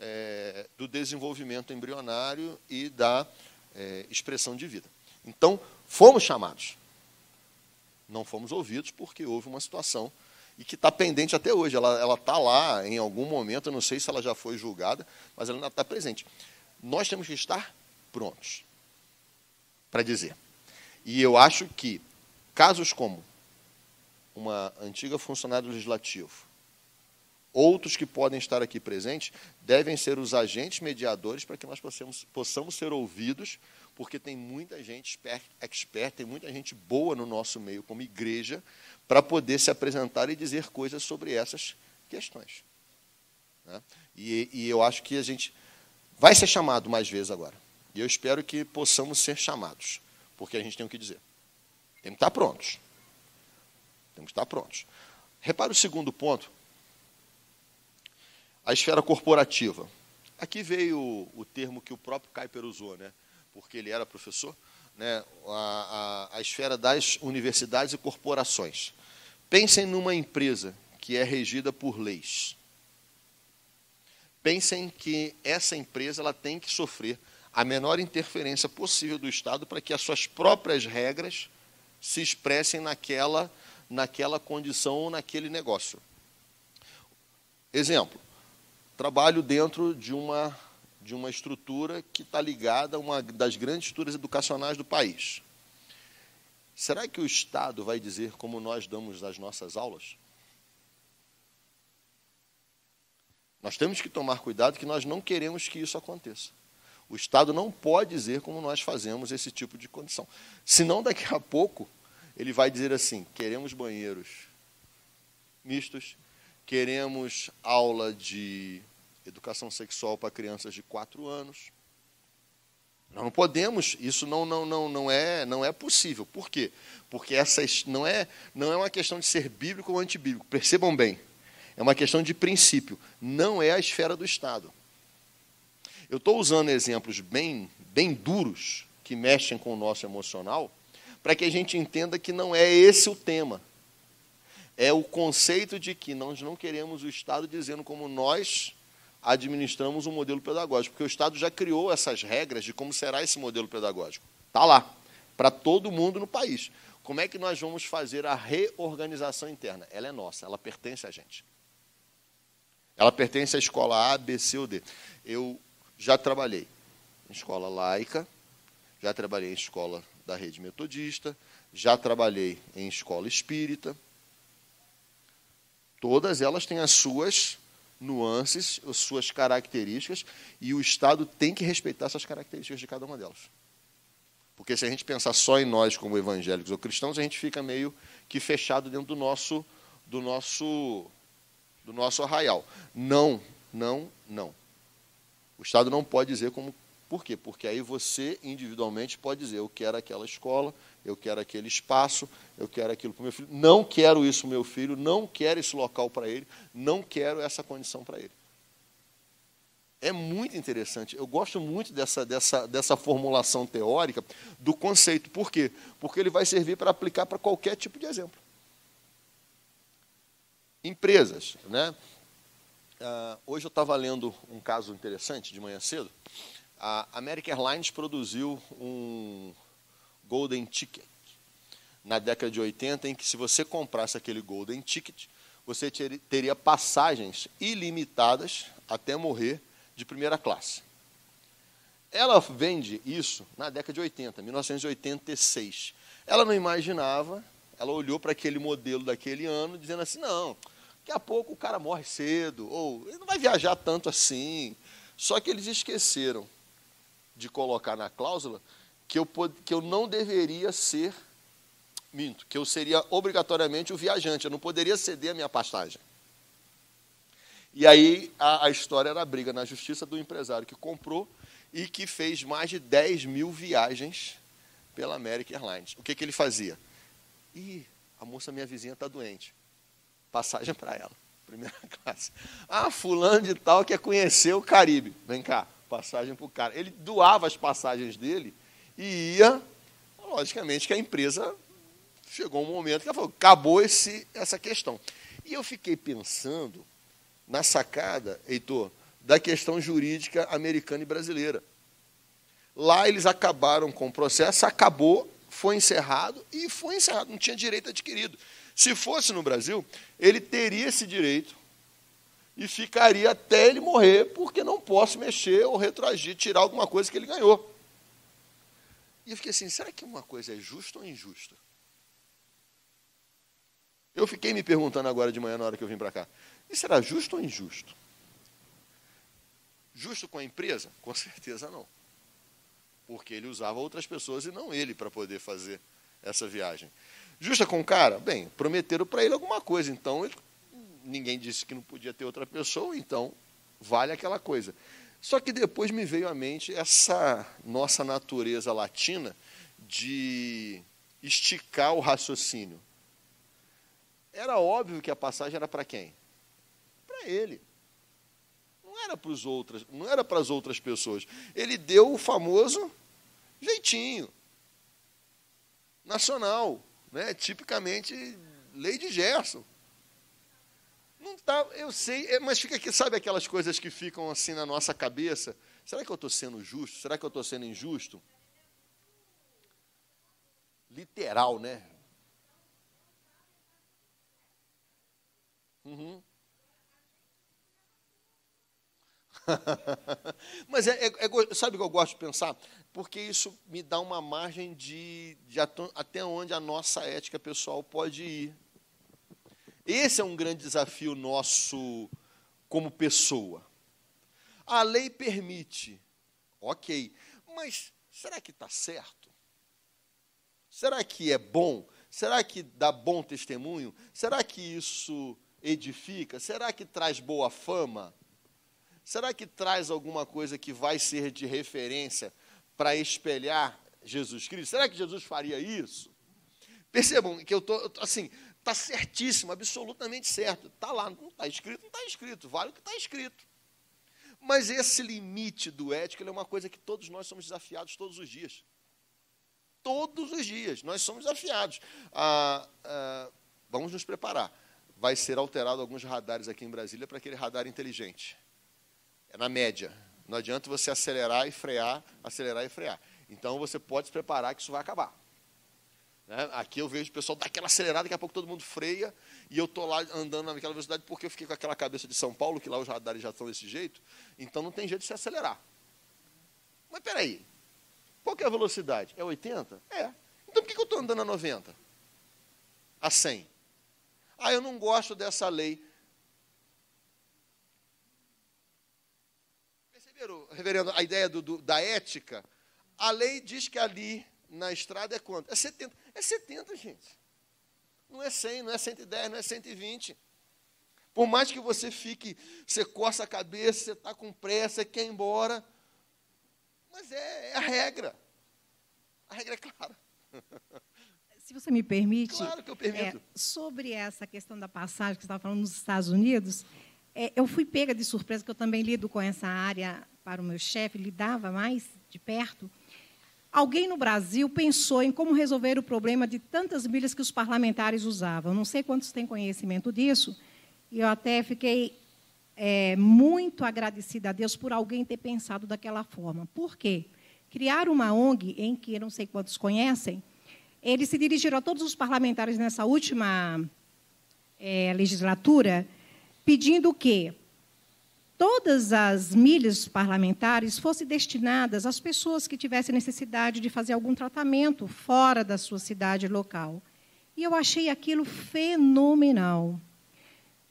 Speaker 1: é, do desenvolvimento embrionário e da é, expressão de vida. Então, fomos chamados. Não fomos ouvidos porque houve uma situação e que está pendente até hoje. Ela está lá em algum momento, eu não sei se ela já foi julgada, mas ela ainda está presente. Nós temos que estar prontos para dizer. E eu acho que casos como uma antiga funcionária do legislativo, outros que podem estar aqui presentes, devem ser os agentes mediadores para que nós possamos, possamos ser ouvidos, porque tem muita gente expert, tem muita gente boa no nosso meio como igreja, para poder se apresentar e dizer coisas sobre essas questões. Né? E, e eu acho que a gente vai ser chamado mais vezes agora. E eu espero que possamos ser chamados, porque a gente tem o que dizer. Temos que estar prontos. Temos que estar prontos. Repare o segundo ponto. A esfera corporativa. Aqui veio o, o termo que o próprio Kuiper usou, né? Porque ele era professor, né? a, a, a esfera das universidades e corporações. Pensem numa empresa que é regida por leis. Pensem que essa empresa ela tem que sofrer a menor interferência possível do Estado para que as suas próprias regras se expressem naquela, naquela condição ou naquele negócio. Exemplo: trabalho dentro de uma, de uma estrutura que está ligada a uma das grandes estruturas educacionais do país. Será que o Estado vai dizer como nós damos as nossas aulas? Nós temos que tomar cuidado que nós não queremos que isso aconteça. O Estado não pode dizer como nós fazemos esse tipo de condição. Senão, daqui a pouco, ele vai dizer assim: queremos banheiros mistos, queremos aula de educação sexual para crianças de 4 anos, nós não podemos, isso não, não, não, não, é, não é possível. Por quê? Porque essa não é, não é uma questão de ser bíblico ou antibíblico. Percebam bem. É uma questão de princípio. Não é a esfera do Estado. Eu estou usando exemplos bem, bem duros que mexem com o nosso emocional, para que a gente entenda que não é esse o tema. É o conceito de que nós não queremos o Estado dizendo como nós administramos um modelo pedagógico, porque o Estado já criou essas regras de como será esse modelo pedagógico. Está lá, para todo mundo no país. Como é que nós vamos fazer a reorganização interna? Ela é nossa, ela pertence a gente. Ela pertence à escola A, B, C ou D. Eu já trabalhei em escola laica, já trabalhei em escola da rede metodista, já trabalhei em escola espírita. Todas elas têm as suas nuances, as suas características, e o Estado tem que respeitar essas características de cada uma delas. Porque se a gente pensar só em nós como evangélicos ou cristãos, a gente fica meio que fechado dentro do nosso do nosso do nosso arraial. Não, não, não. O Estado não pode dizer como por quê? Porque aí você individualmente pode dizer, eu quero aquela escola, eu quero aquele espaço, eu quero aquilo para o meu filho. Não quero isso para o meu filho, não quero esse local para ele, não quero essa condição para ele. É muito interessante. Eu gosto muito dessa, dessa, dessa formulação teórica do conceito. Por quê? Porque ele vai servir para aplicar para qualquer tipo de exemplo. Empresas. Né? Uh, hoje eu estava lendo um caso interessante de manhã cedo a American Airlines produziu um Golden Ticket na década de 80, em que se você comprasse aquele Golden Ticket, você teria passagens ilimitadas até morrer de primeira classe. Ela vende isso na década de 80, 1986. Ela não imaginava, ela olhou para aquele modelo daquele ano, dizendo assim: não, daqui a pouco o cara morre cedo, ou ele não vai viajar tanto assim. Só que eles esqueceram de colocar na cláusula que eu, que eu não deveria ser, minto, que eu seria obrigatoriamente o viajante, eu não poderia ceder a minha passagem. E aí a, a história era a briga na justiça do empresário que comprou e que fez mais de 10 mil viagens pela American Airlines. O que, que ele fazia? Ih, a moça minha vizinha está doente. passagem para ela, primeira classe. Ah, fulano de tal quer conhecer o Caribe. Vem cá, passagem para o cara. Ele doava as passagens dele e ia, logicamente que a empresa chegou um momento que ela falou, acabou esse, essa questão. E eu fiquei pensando na sacada, Heitor, da questão jurídica americana e brasileira. Lá eles acabaram com o processo, acabou, foi encerrado e foi encerrado, não tinha direito adquirido. Se fosse no Brasil, ele teria esse direito e ficaria até ele morrer, porque não posso mexer ou retroagir, tirar alguma coisa que ele ganhou. E eu fiquei assim: será que uma coisa é justa ou injusta? Eu fiquei me perguntando agora de manhã, na hora que eu vim para cá: isso era justo ou injusto? Justo com a empresa? Com certeza não. Porque ele usava outras pessoas e não ele para poder fazer essa viagem. Justa com o cara? Bem, prometeram para ele alguma coisa, então ele, ninguém disse que não podia ter outra pessoa, então vale aquela coisa. Só que depois me veio à mente essa nossa natureza latina de esticar o raciocínio. Era óbvio que a passagem era para quem? Para ele. Não era para os outras, não era para as outras pessoas. Ele deu o famoso jeitinho nacional, né? Tipicamente lei de Gerson. Não tá, eu sei, é, mas fica aqui, sabe aquelas coisas que ficam assim na nossa cabeça? Será que eu estou sendo justo? Será que eu estou sendo injusto? Literal, né? Uhum. Mas é, é, é, sabe o que eu gosto de pensar? Porque isso me dá uma margem de, de até onde a nossa ética pessoal pode ir. Esse é um grande desafio nosso como pessoa. A lei permite, ok, mas será que está certo? Será que é bom? Será que dá bom testemunho? Será que isso edifica? Será que traz boa fama? Será que traz alguma coisa que vai ser de referência para espelhar Jesus Cristo? Será que Jesus faria isso? Percebam que eu estou, assim, está certíssimo, absolutamente certo. Está lá, não está escrito, não está escrito, vale o que está escrito. Mas esse limite do ético é uma coisa que todos nós somos desafiados todos os dias. Todos os dias, nós somos desafiados. Ah, ah, vamos nos preparar. Vai ser alterado alguns radares aqui em Brasília para aquele radar inteligente. É na média. Não adianta você acelerar e frear, acelerar e frear. Então você pode se preparar que isso vai acabar. Né? Aqui eu vejo o pessoal dar aquela acelerada, daqui a pouco todo mundo freia, e eu estou lá andando naquela velocidade porque eu fiquei com aquela cabeça de São Paulo, que lá os radares já estão desse jeito, então não tem jeito de se acelerar. Mas peraí, qual que é a velocidade? É 80? É. Então por que eu estou andando a 90? A 100? Ah, eu não gosto dessa lei. Perceberam, reverendo, a ideia do, do, da ética? A lei diz que ali na estrada é quanto? É 70. É 70, gente. Não é 100, não é 110, não é 120. Por mais que você fique, você coça a cabeça, você está com pressa, quer ir embora. Mas é, é, a regra. A regra é clara.
Speaker 2: Se você me permite,
Speaker 1: claro que eu permito.
Speaker 2: É, sobre essa questão da passagem que você estava falando nos Estados Unidos, é, eu fui pega de surpresa, que eu também lido com essa área para o meu chefe, lidava mais de perto. Alguém no Brasil pensou em como resolver o problema de tantas milhas que os parlamentares usavam. Não sei quantos têm conhecimento disso, e eu até fiquei é, muito agradecida a Deus por alguém ter pensado daquela forma. Por quê? Criar uma ONG, em que não sei quantos conhecem, eles se dirigiram a todos os parlamentares nessa última é, legislatura, pedindo que todas as milhas parlamentares fossem destinadas às pessoas que tivessem necessidade de fazer algum tratamento fora da sua cidade local. E eu achei aquilo fenomenal.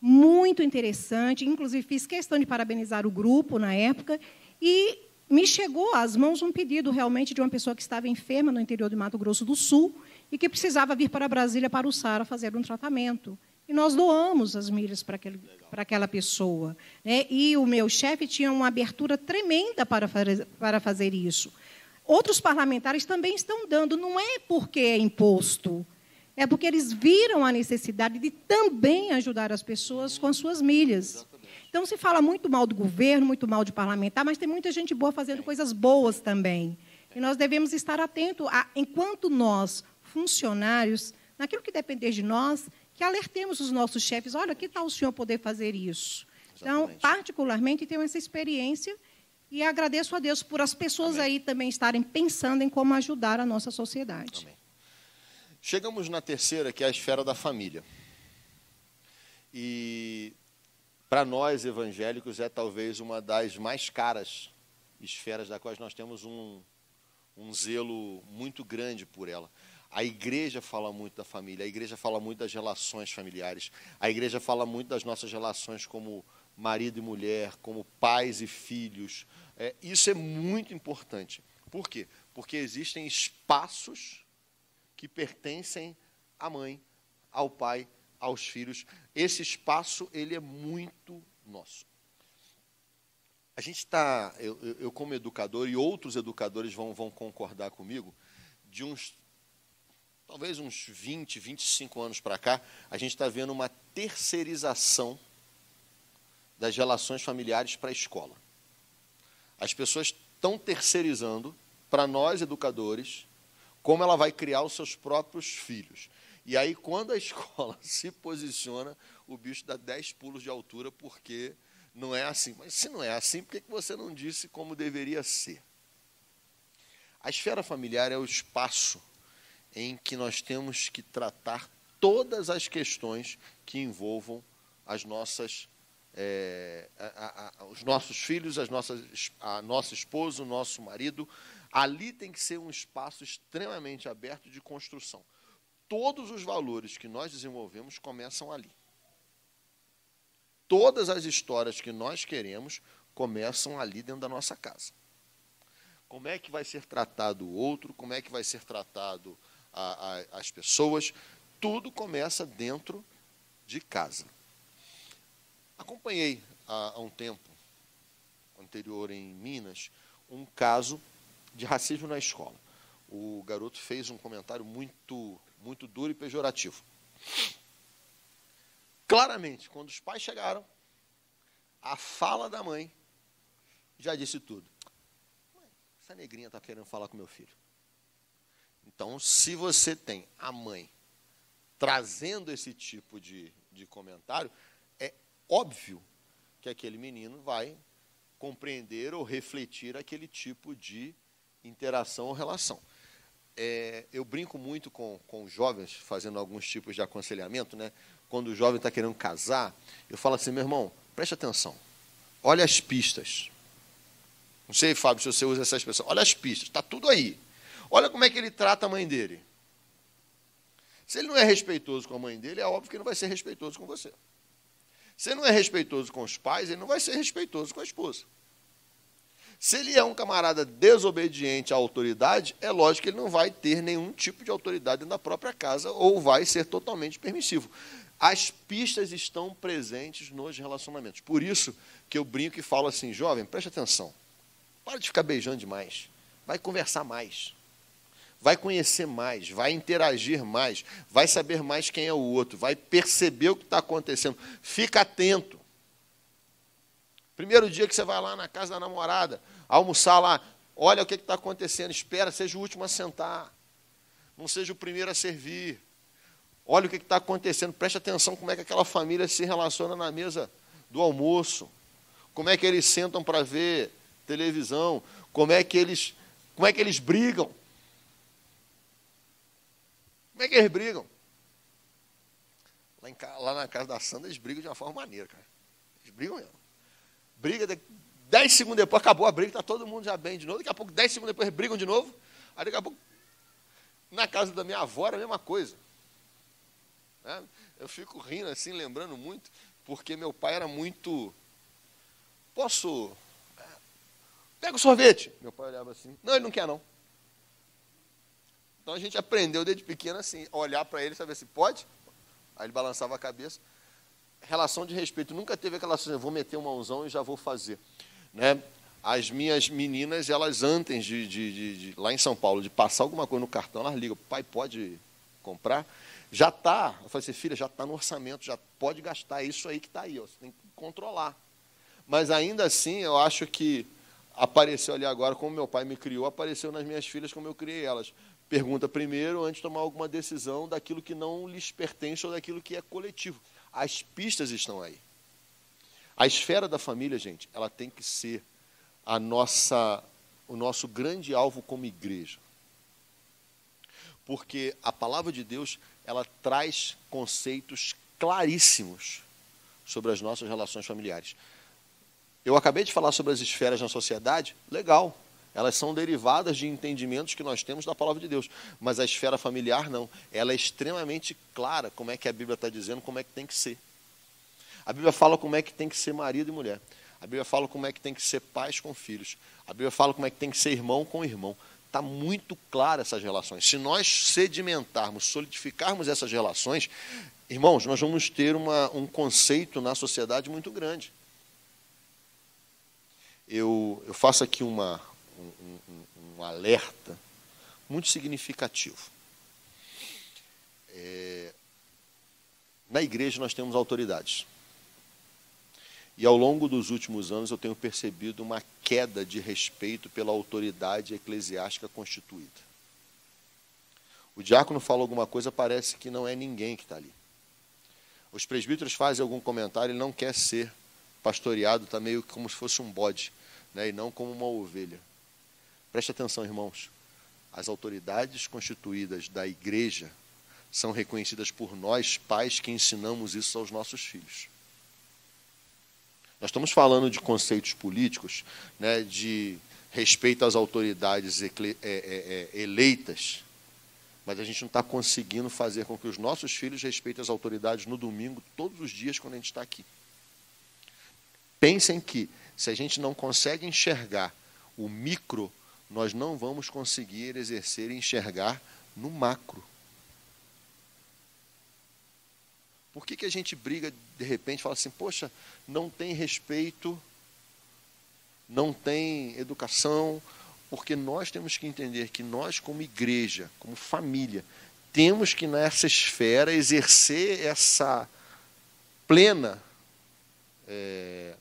Speaker 2: Muito interessante, inclusive fiz questão de parabenizar o grupo na época e me chegou às mãos um pedido realmente de uma pessoa que estava enferma no interior de Mato Grosso do Sul e que precisava vir para Brasília para o SARA fazer um tratamento. E nós doamos as milhas para, aquele, para aquela pessoa. Né? E o meu chefe tinha uma abertura tremenda para fazer, para fazer isso. Outros parlamentares também estão dando, não é porque é imposto, É porque eles viram a necessidade de também ajudar as pessoas com as suas milhas. Então, se fala muito mal do governo, muito mal de parlamentar, mas tem muita gente boa fazendo coisas boas também. E nós devemos estar atentos, a, enquanto nós, funcionários, naquilo que depender de nós, que alertemos os nossos chefes: olha, que tal o senhor poder fazer isso? Então, Exatamente. Então, particularmente, tenho essa experiência e agradeço a Deus por as pessoas Amém. aí também estarem pensando em como ajudar a nossa sociedade. Amém.
Speaker 1: Chegamos na terceira, que é a esfera da família. E para nós evangélicos é talvez uma das mais caras esferas da quais nós temos um, um zelo muito grande por ela. A igreja fala muito da família, a igreja fala muito das relações familiares, a igreja fala muito das nossas relações como marido e mulher, como pais e filhos. É, isso é muito importante. Por quê? Porque existem espaços que pertencem à mãe, ao pai, aos filhos. Esse espaço ele é muito nosso. A gente está, eu, eu, como educador e outros educadores vão, vão concordar comigo, de uns talvez uns 20, 25 anos para cá, a gente está vendo uma terceirização das relações familiares para a escola. As pessoas estão terceirizando para nós, educadores, como ela vai criar os seus próprios filhos. E aí, quando a escola se posiciona, o bicho dá 10 pulos de altura, porque não é assim. Mas se não é assim, por que você não disse como deveria ser? A esfera familiar é o espaço em que nós temos que tratar todas as questões que envolvam as nossas é, a, a, os nossos filhos, as nossas, a nossa esposa, o nosso marido. Ali tem que ser um espaço extremamente aberto de construção. Todos os valores que nós desenvolvemos começam ali. Todas as histórias que nós queremos começam ali dentro da nossa casa. Como é que vai ser tratado o outro, como é que vai ser tratado a, a, as pessoas, tudo começa dentro de casa. Acompanhei há, há um tempo anterior em Minas um caso de racismo na escola. O garoto fez um comentário muito, muito duro e pejorativo. Claramente, quando os pais chegaram, a fala da mãe já disse tudo. Essa negrinha está querendo falar com meu filho. Então, se você tem a mãe trazendo esse tipo de, de comentário, óbvio que aquele menino vai compreender ou refletir aquele tipo de interação ou relação. É, eu brinco muito com, com jovens, fazendo alguns tipos de aconselhamento, né? quando o jovem está querendo casar, eu falo assim, meu irmão, preste atenção, olha as pistas. Não sei, Fábio, se você usa essa expressão. Olha as pistas, está tudo aí. Olha como é que ele trata a mãe dele. Se ele não é respeitoso com a mãe dele, é óbvio que ele não vai ser respeitoso com você. Se ele não é respeitoso com os pais, ele não vai ser respeitoso com a esposa. Se ele é um camarada desobediente à autoridade, é lógico que ele não vai ter nenhum tipo de autoridade na própria casa ou vai ser totalmente permissivo. As pistas estão presentes nos relacionamentos. Por isso que eu brinco e falo assim, jovem, preste atenção. Para de ficar beijando demais. Vai conversar mais vai conhecer mais, vai interagir mais, vai saber mais quem é o outro, vai perceber o que está acontecendo. Fica atento. Primeiro dia que você vai lá na casa da namorada, almoçar lá, olha o que está acontecendo, espera, seja o último a sentar, não seja o primeiro a servir. Olha o que está acontecendo, preste atenção como é que aquela família se relaciona na mesa do almoço, como é que eles sentam para ver televisão, como é que eles, como é que eles brigam. Como é que eles brigam? Lá, em, lá na casa da Sandra, eles brigam de uma forma maneira, cara. Eles brigam mesmo. Briga, de, dez segundos depois, acabou a briga, está todo mundo já bem de novo. Daqui a pouco, dez segundos depois, eles brigam de novo. Aí daqui a pouco, na casa da minha avó, era a mesma coisa. Né? Eu fico rindo assim, lembrando muito, porque meu pai era muito. Posso. É, pega o sorvete. Meu pai olhava assim. Não, ele não quer não. Então a gente aprendeu desde pequeno assim, olhar para ele e saber se pode. Aí ele balançava a cabeça. Relação de respeito. Nunca teve aquela assim, vou meter uma mãozão e já vou fazer. Né? As minhas meninas, elas antes de, de, de, de, lá em São Paulo, de passar alguma coisa no cartão, elas ligam, pai, pode, comprar, já está. Eu falei assim, filha, já está no orçamento, já pode gastar isso aí que está aí, ó, você tem que controlar. Mas ainda assim, eu acho que apareceu ali agora, como meu pai me criou, apareceu nas minhas filhas como eu criei elas. Pergunta primeiro, antes de tomar alguma decisão daquilo que não lhes pertence ou daquilo que é coletivo. As pistas estão aí. A esfera da família, gente, ela tem que ser a nossa, o nosso grande alvo como igreja. Porque a palavra de Deus, ela traz conceitos claríssimos sobre as nossas relações familiares. Eu acabei de falar sobre as esferas na sociedade, legal. Elas são derivadas de entendimentos que nós temos da palavra de Deus. Mas a esfera familiar não. Ela é extremamente clara como é que a Bíblia está dizendo, como é que tem que ser. A Bíblia fala como é que tem que ser marido e mulher. A Bíblia fala como é que tem que ser pais com filhos. A Bíblia fala como é que tem que ser irmão com irmão. Está muito clara essas relações. Se nós sedimentarmos, solidificarmos essas relações, irmãos, nós vamos ter uma, um conceito na sociedade muito grande eu, eu faço aqui uma, um, um, um alerta muito significativo. É, na igreja nós temos autoridades. E ao longo dos últimos anos eu tenho percebido uma queda de respeito pela autoridade eclesiástica constituída. O diácono fala alguma coisa, parece que não é ninguém que está ali. Os presbíteros fazem algum comentário, ele não quer ser pastoreado, está meio como se fosse um bode né, e não como uma ovelha. Preste atenção, irmãos. As autoridades constituídas da igreja são reconhecidas por nós, pais, que ensinamos isso aos nossos filhos. Nós estamos falando de conceitos políticos, né, de respeito às autoridades é, é, é, eleitas, mas a gente não está conseguindo fazer com que os nossos filhos respeitem as autoridades no domingo, todos os dias, quando a gente está aqui. Pensem que se a gente não consegue enxergar o micro, nós não vamos conseguir exercer e enxergar no macro. Por que, que a gente briga, de repente, fala assim, poxa, não tem respeito, não tem educação, porque nós temos que entender que nós, como igreja, como família, temos que nessa esfera exercer essa plena é,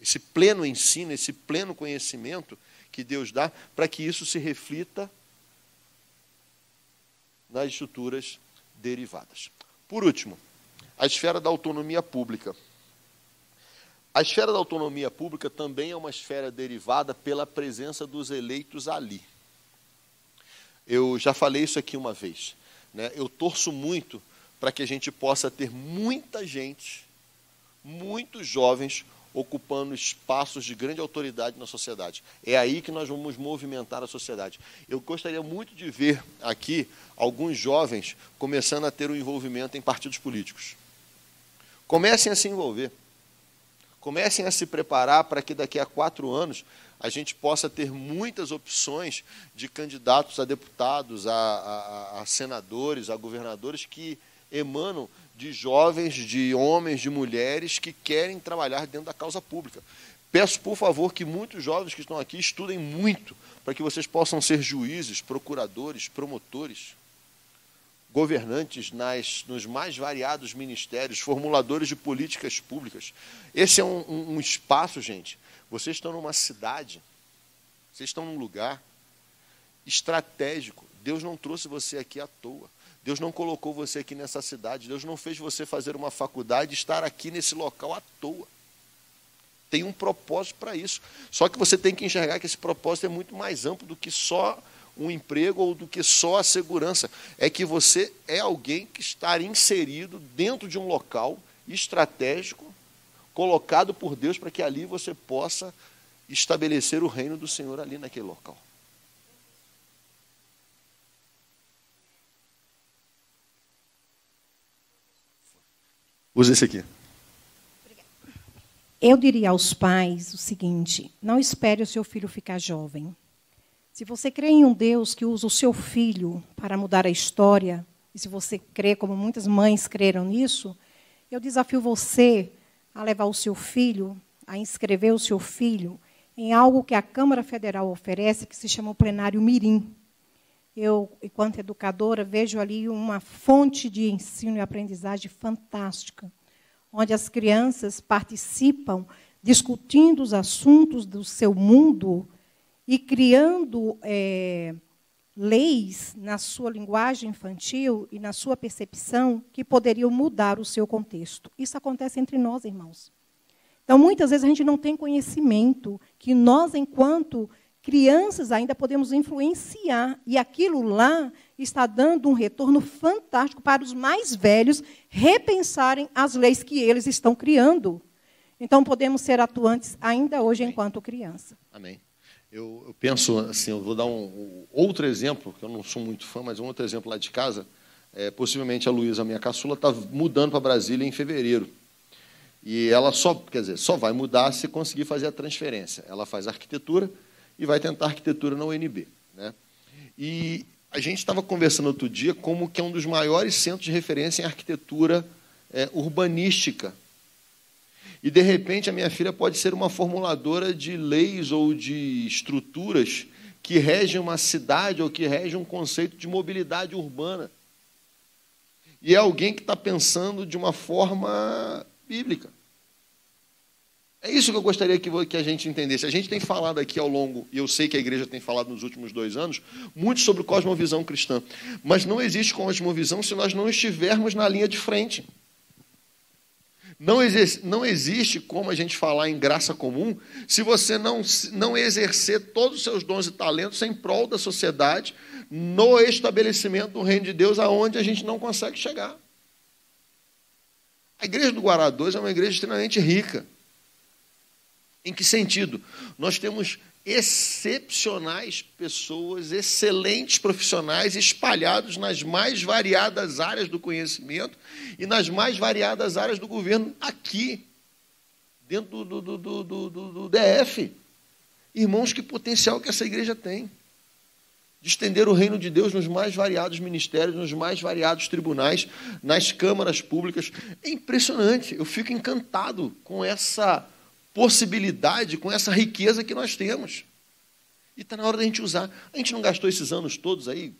Speaker 1: esse pleno ensino, esse pleno conhecimento que Deus dá, para que isso se reflita nas estruturas derivadas. Por último, a esfera da autonomia pública. A esfera da autonomia pública também é uma esfera derivada pela presença dos eleitos ali. Eu já falei isso aqui uma vez. Né? Eu torço muito para que a gente possa ter muita gente, muitos jovens ocupando espaços de grande autoridade na sociedade. É aí que nós vamos movimentar a sociedade. Eu gostaria muito de ver aqui alguns jovens começando a ter um envolvimento em partidos políticos. Comecem a se envolver. Comecem a se preparar para que daqui a quatro anos a gente possa ter muitas opções de candidatos a deputados, a, a, a senadores, a governadores que emanam de jovens, de homens, de mulheres que querem trabalhar dentro da causa pública. Peço, por favor, que muitos jovens que estão aqui estudem muito para que vocês possam ser juízes, procuradores, promotores, governantes nas, nos mais variados ministérios, formuladores de políticas públicas. Esse é um, um, um espaço, gente. Vocês estão numa cidade, vocês estão num lugar estratégico. Deus não trouxe você aqui à toa. Deus não colocou você aqui nessa cidade, Deus não fez você fazer uma faculdade estar aqui nesse local à toa. Tem um propósito para isso. Só que você tem que enxergar que esse propósito é muito mais amplo do que só um emprego ou do que só a segurança. É que você é alguém que está inserido dentro de um local estratégico, colocado por Deus para que ali você possa estabelecer o reino do Senhor ali naquele local. Use esse aqui.
Speaker 2: Eu diria aos pais o seguinte: não espere o seu filho ficar jovem. Se você crê em um Deus que usa o seu filho para mudar a história, e se você crê como muitas mães creram nisso, eu desafio você a levar o seu filho, a inscrever o seu filho em algo que a Câmara Federal oferece, que se chama o plenário Mirim. Eu, enquanto educadora, vejo ali uma fonte de ensino e aprendizagem fantástica, onde as crianças participam discutindo os assuntos do seu mundo e criando é, leis na sua linguagem infantil e na sua percepção que poderiam mudar o seu contexto. Isso acontece entre nós, irmãos. Então, muitas vezes a gente não tem conhecimento que nós, enquanto crianças, ainda podemos influenciar. E aquilo lá está dando um retorno fantástico para os mais velhos repensarem as leis que eles estão criando. Então, podemos ser atuantes ainda hoje Amém. enquanto criança.
Speaker 1: Amém. Eu, eu, penso assim, eu vou dar um, um, outro exemplo, que eu não sou muito fã, mas um outro exemplo lá de casa. É, possivelmente a Luísa, minha caçula, está mudando para Brasília em fevereiro. E ela só, quer dizer, só vai mudar se conseguir fazer a transferência. Ela faz arquitetura e vai tentar arquitetura na UNB. Né? E a gente estava conversando outro dia como que é um dos maiores centros de referência em arquitetura é, urbanística. E, de repente, a minha filha pode ser uma formuladora de leis ou de estruturas que regem uma cidade ou que regem um conceito de mobilidade urbana. E é alguém que está pensando de uma forma bíblica. É isso que eu gostaria que a gente entendesse. A gente tem falado aqui ao longo, e eu sei que a igreja tem falado nos últimos dois anos, muito sobre cosmovisão cristã. Mas não existe cosmovisão se nós não estivermos na linha de frente. Não, existe, não existe como a gente falar em graça comum se você não, não exercer todos os seus dons e talentos em prol da sociedade, no estabelecimento do reino de Deus, aonde a gente não consegue chegar. A igreja do Guará 2 é uma igreja extremamente rica. Em que sentido? Nós temos excepcionais pessoas, excelentes profissionais espalhados nas mais variadas áreas do conhecimento e nas mais variadas áreas do governo aqui, dentro do, do, do, do, do DF. Irmãos, que potencial que essa igreja tem de estender o reino de Deus nos mais variados ministérios, nos mais variados tribunais, nas câmaras públicas. É impressionante, eu fico encantado com essa possibilidade, com essa riqueza que nós temos. E está na hora da gente usar. A gente não gastou esses anos todos aí,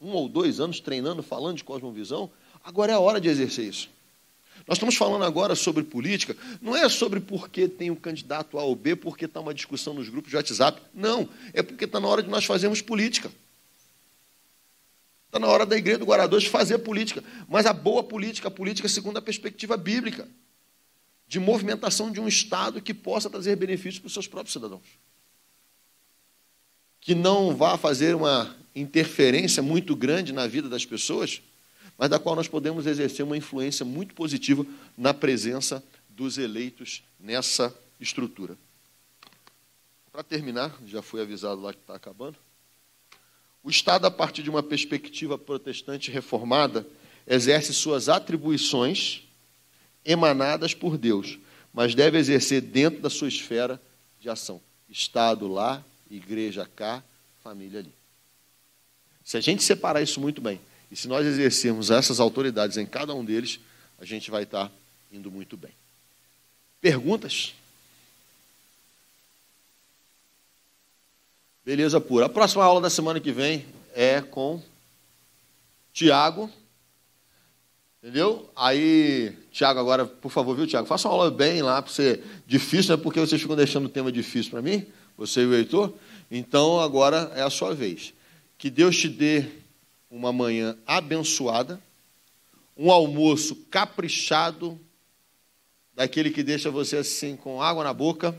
Speaker 1: um ou dois anos treinando, falando de cosmovisão, agora é a hora de exercer isso. Nós estamos falando agora sobre política, não é sobre porque tem um candidato A ou B, porque está uma discussão nos grupos de WhatsApp. Não, é porque está na hora de nós fazermos política. Está na hora da igreja do Guarda fazer política. Mas a boa política, a política segundo a perspectiva bíblica. De movimentação de um Estado que possa trazer benefícios para os seus próprios cidadãos. Que não vá fazer uma interferência muito grande na vida das pessoas, mas da qual nós podemos exercer uma influência muito positiva na presença dos eleitos nessa estrutura. Para terminar, já fui avisado lá que está acabando. O Estado, a partir de uma perspectiva protestante reformada, exerce suas atribuições emanadas por Deus, mas deve exercer dentro da sua esfera de ação. Estado lá, igreja cá, família ali. Se a gente separar isso muito bem, e se nós exercermos essas autoridades em cada um deles, a gente vai estar indo muito bem. Perguntas? Beleza pura. A próxima aula da semana que vem é com Tiago. Entendeu? Aí, Tiago, agora, por favor, viu, Tiago? Faça uma aula bem lá para você. Difícil, é porque vocês ficam deixando o tema difícil para mim, você e o Heitor. Então, agora é a sua vez. Que Deus te dê uma manhã abençoada, um almoço caprichado, daquele que deixa você assim com água na boca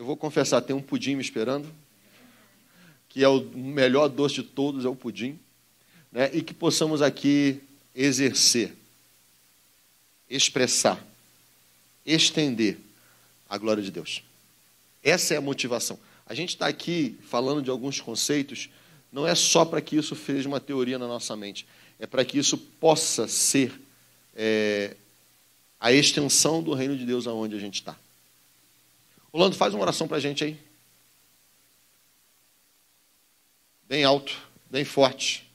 Speaker 1: eu vou confessar, tem um pudim me esperando, que é o melhor doce de todos, é o pudim, né? e que possamos aqui exercer, expressar, estender a glória de Deus. Essa é a motivação. A gente está aqui falando de alguns conceitos, não é só para que isso seja uma teoria na nossa mente, é para que isso possa ser é, a extensão do reino de Deus aonde a gente está. Rolando, faz uma oração para a gente aí. Bem alto, bem forte.